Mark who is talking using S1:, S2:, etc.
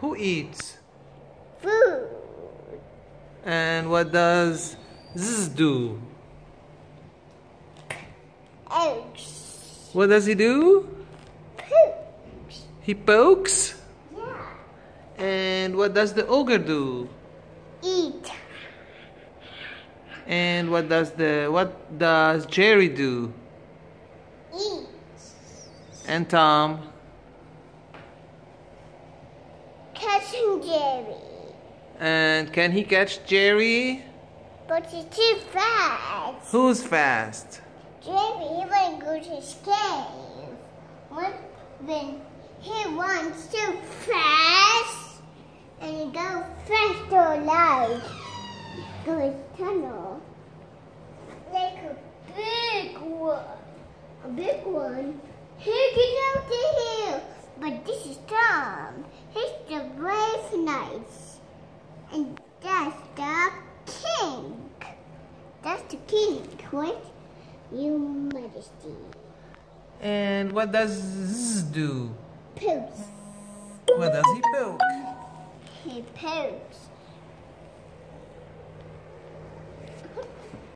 S1: Who eats?
S2: Food.
S1: And what does Z do?
S2: Eggs.
S1: What does he do?
S2: Poops.
S1: He pokes.
S2: Yeah.
S1: And what does the ogre do?
S2: Eat.
S1: And what does the what does Jerry do?
S2: Eat.
S1: And Tom?
S2: Catching Jerry.
S1: And can he catch Jerry?
S2: But he's too fast.
S1: Who's fast?
S2: Jerry will go to his cave. When, when he wants to fast and he go faster like go his tunnel. Like a big one. A big one. He get out the hill. But this is Tom. He's the And that's the king. That's the king, right? Your Majesty.
S1: And what does Z do?
S2: Poops.
S1: What does he poke?
S2: He poops.